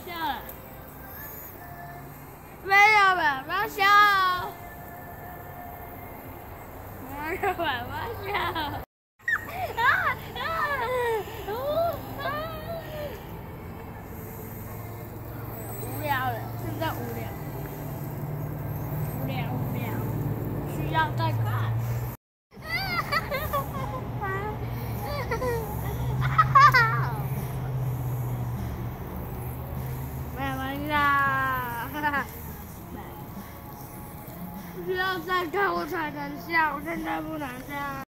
笑了没有办法笑要是玩笑。啊啊啊不要了现在无聊。无聊无聊。需要再需要再看我才能笑，现在不能笑。